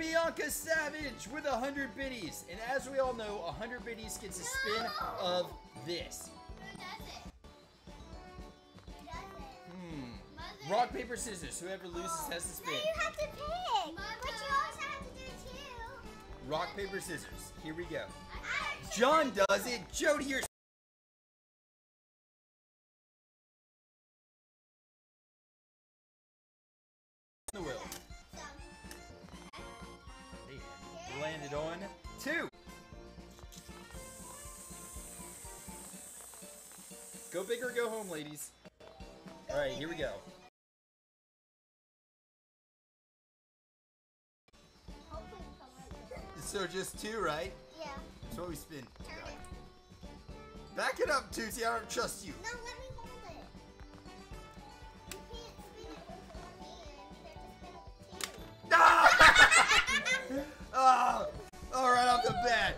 Bianca Savage with 100 biddies. And as we all know, 100 biddies gets a spin of this. Who does it? Who does it? Hmm. Mother. Rock, paper, scissors. Whoever loses has to No, spin. you have to pick. Mother. But you always have to do two. Rock, paper, scissors. Here we go. John does it. Jody, you're. The wheel. Go big or go home, ladies. All right, here we go. Hopefully come right So just two, right? Yeah. That's what we spin. Turn it. Back it up, Tootsie. I don't trust you. No, let me hold it. You can't spin it with one hand. You have to spin it with two. Ah! oh, right off the bat.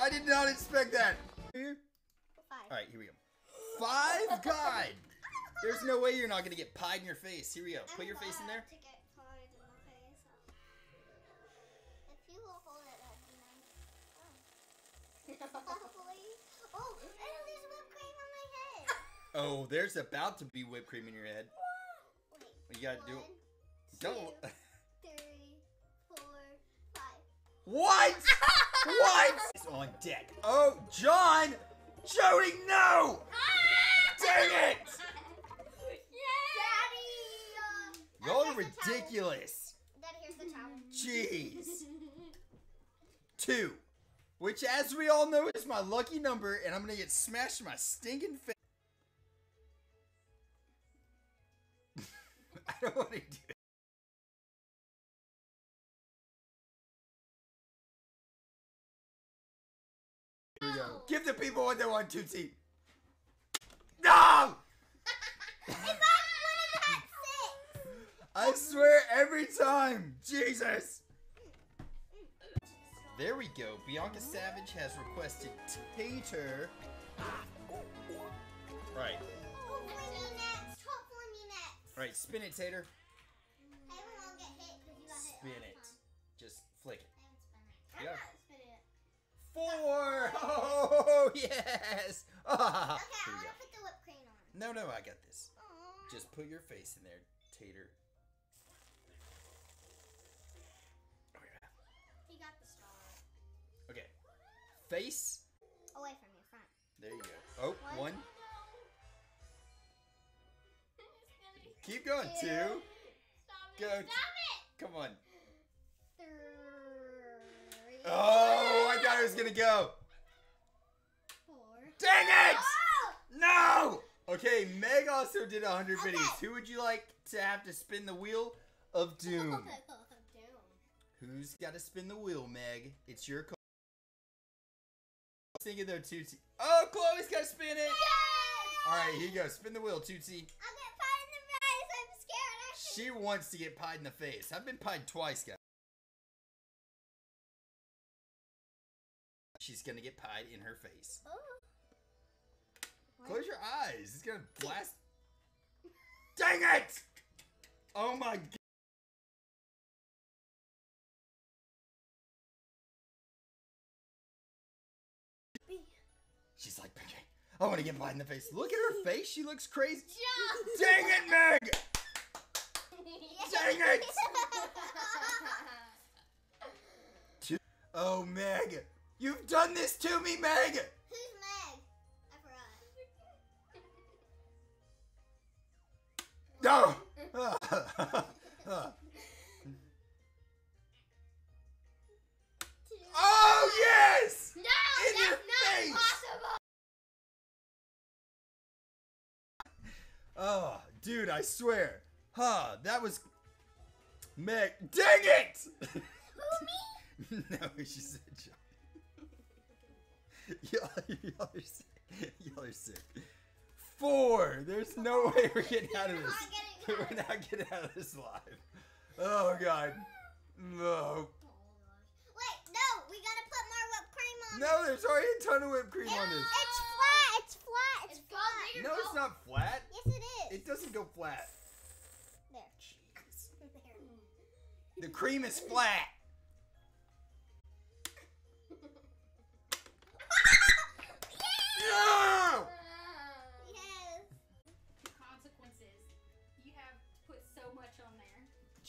I did not expect that. Here. Five. All right, here we go. Five God. There's no way you're not gonna get pied in your face. Here we go. Put your face in there. To get pied in the face. If you will hold it, that'd be nice. Oh. Oh, and there's whipped cream on my head. Oh, there's about to be whipped cream in your head. Wait. You gotta do it. Don't. two, three, four, five. What? what? It's on deck. Oh, John! Jody, no! Dang it! Daddy! Uh, Y'all are the towel. ridiculous. Daddy, here's the towel. Jeez. Two. Which, as we all know, is my lucky number, and I'm gonna get smashed in my stinking face. I don't want to do Give the people what they want, Tootsie. No! I win at six! I swear every time. Jesus. There we go. Bianca Savage has requested Tater. Right. Hopefully me next. Hopefully me next. Right, spin it, Tater. Everyone get hit because you got hit. Spin it. Just flick it. I haven't it. Yeah. Oh, yes! Ah, Okay, I we want to put the whipped cream on. No, no, I got this. Aw. Just put your face in there, Tater. Oh, yeah. He got the star. Okay. Face. Away from your front. There you go. Oh, One. one. Keep going. Two. Stop it. Go. Stop it. Come on. Three. Oh, I thought it was gonna go. Dang it! No! Okay, Meg also did 100 Okay. videos. Who would you like to have to spin the wheel of doom? Doom. Who's got to spin the wheel, Meg? It's your call. I was thinking though, Tootsie. Oh, Chloe's got to spin it. All right, here you go. Spin the wheel, Tootsie. I'll get pied in the face. I'm scared. I She wants to get pied in the face. I've been pied twice, guys. She's gonna get pied in her face. Oh. Close your eyes. It's gonna blast. Dang it! Oh my god. She's like, okay, I want to get pied in the face. Look at her face. She looks crazy. Dang it, Meg! Dang it! Oh, Meg. You've done this to me, Meg? No! oh, yes! No, In your that's not face. possible. Oh, dude, I swear. Huh, that was. Meg. Dang it! Who me? no, she said y'all, y'all are sick. Y'all are sick. Four. There's no way we're getting out of this. Not getting out We're not getting out of this live. Oh god. No. Wait, no, we gotta put more whipped cream on. No, there's already a ton of whipped cream it. on this. It's flat. It's flat. It's, It's flat. called No, it's not flat. Yes, it is. It doesn't go flat. there. Jeez. there. The cream is flat. No! Yes.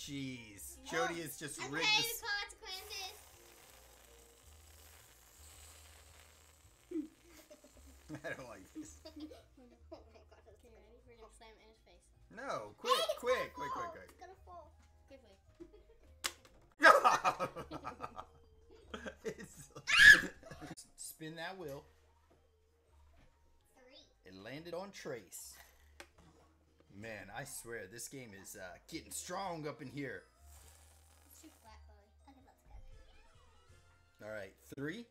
There. Jeez. Jody has just Okay, rigged the consequences. I don't like this. oh my god, that's Okay. We're gonna slam it in his face. No, quick, Hey, it's quick, gonna quick, quick, It's gonna fall. Quickly. It's- Spin that wheel. Three. It landed on Trace. Man, I swear this game is uh, getting strong up in here. It's too flat, Chloe. Okay, let's go. All right, three.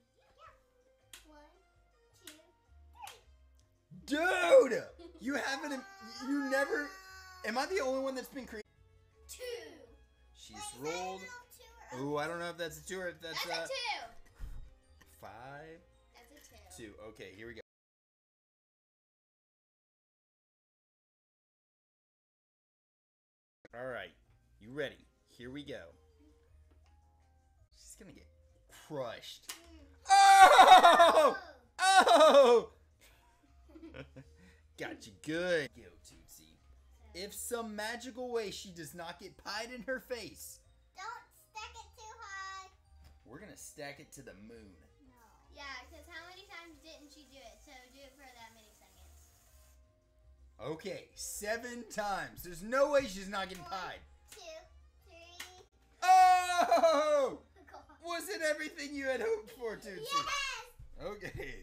One, two, Dude, you haven't. You never. Am I the only one that's been created? two. She's Wait, a rolled. Oh, I don't know if that's a two or if that's, That's uh, a two. five, That's a two. two. Okay, here we go. All right, you ready? Here we go. She's gonna get crushed. Oh! Oh! Got you good. Go, Tootsie. If some magical way she does not get pied in her face, Don't stack it too high. we're gonna stack it to the moon. No. Yeah, because how many times Okay, seven times. There's no way she's not getting pied. Two, three. Oh! Was it everything you had hoped for, Tootsie? Yes. Okay.